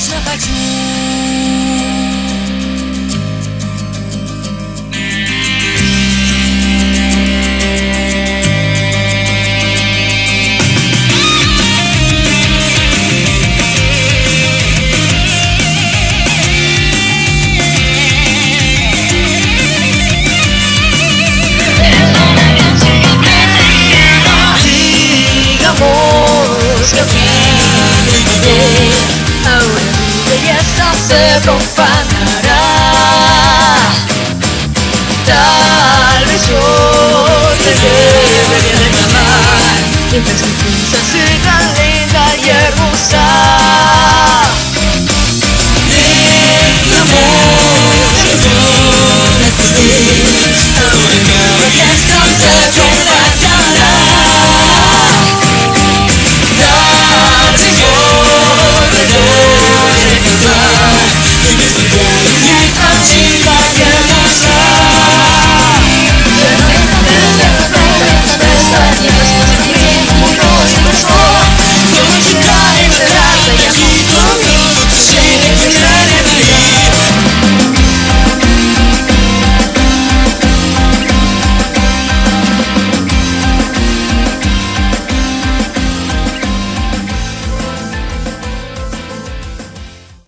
вечно хочу se profile